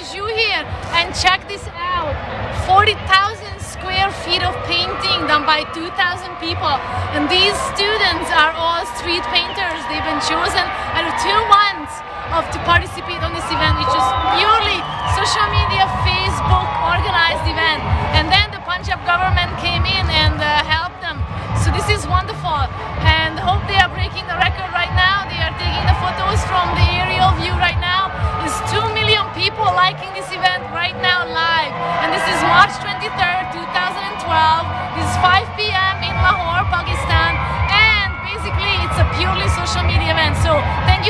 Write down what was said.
Zsu here and check this out. 40,000 square feet of painting done by 2,000 people. And these students are all street painters. They've been chosen out of two months of to participate on this event, which is purely social media, Facebook organized event. And then the Punjab government came in and uh, helped them. So this is wonderful social media events. So thank you.